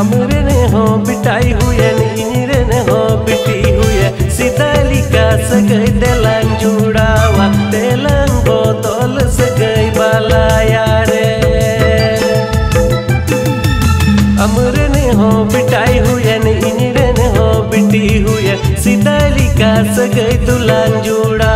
अमरे ने हो बिटाई हुए, नीरे ने हो बिटी हुए। सीताली का सगई देलांग जुड़ावा देलांग बोतल सगई बाला ने हो बिटाई हुए, नीरे ने हो बिटी हुए। सीताली का सगई दुलांग जुड़ा